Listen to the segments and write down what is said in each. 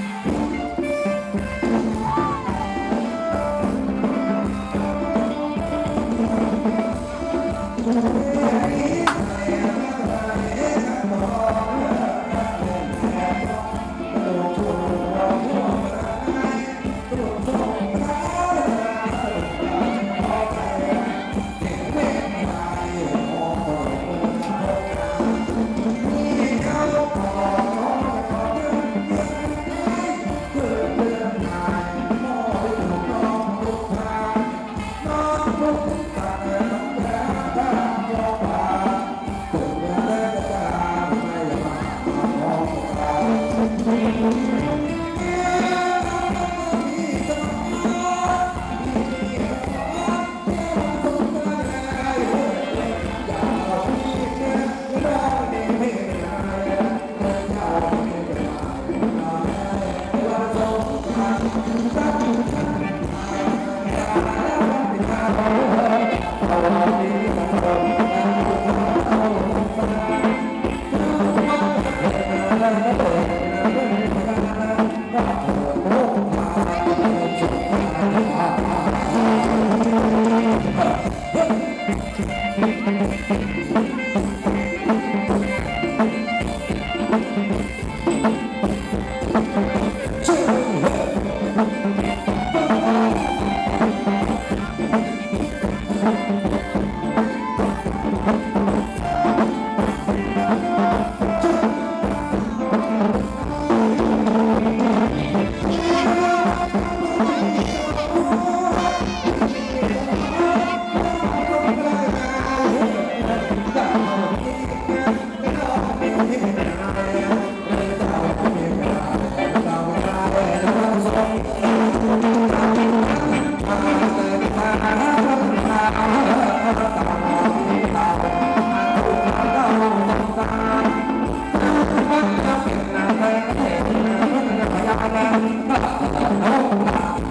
Yeah.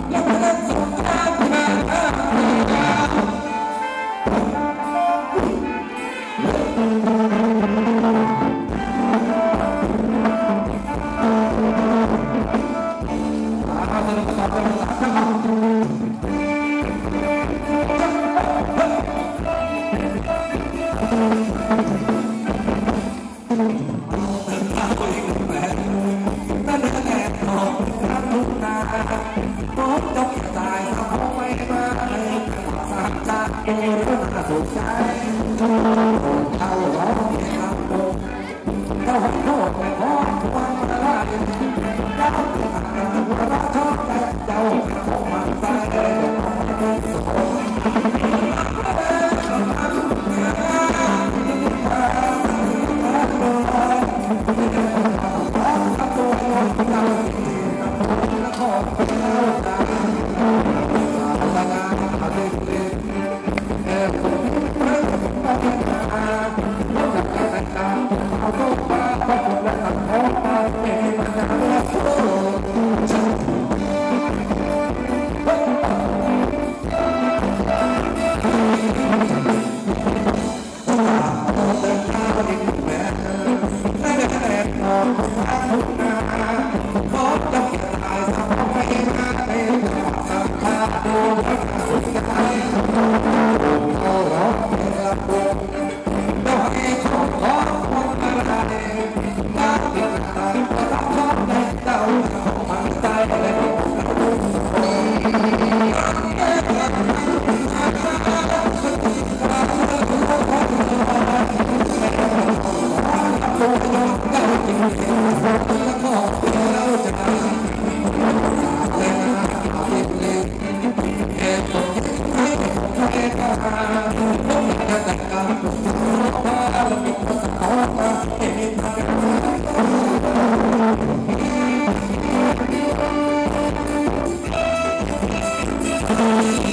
yang 好好好。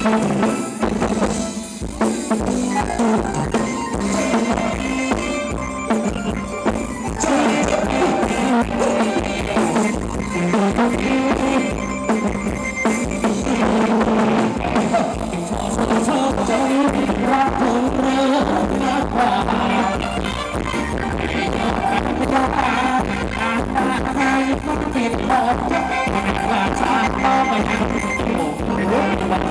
I'm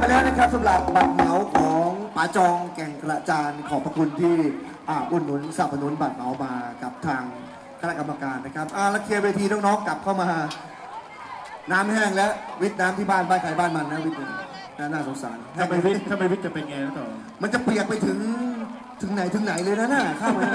ไปแล้วนะครับสำหรับบัตรเหมาของป๋าจองแกงกระจานขอบพรคุณที่ อ่าอุดหนุนสนับสนุนบัตรเหมามากับทางคณะกรรมการนะครับอ่าแล้วเคลียร์เวทีน้องๆกลับเข้ามา น้ำแห้งแล้ววิทย์น้ำที่บ้านบ้านใครบ้านมันนะวิทย์เนี่ยน่าน่าสงสารถ้าไปวิทย์ถ้าไปวิทย์จะเป็นไงนะต่อมันจะเปียกไปถึงถึงไหนถึงไหนเลยนะน่ะข้ามมา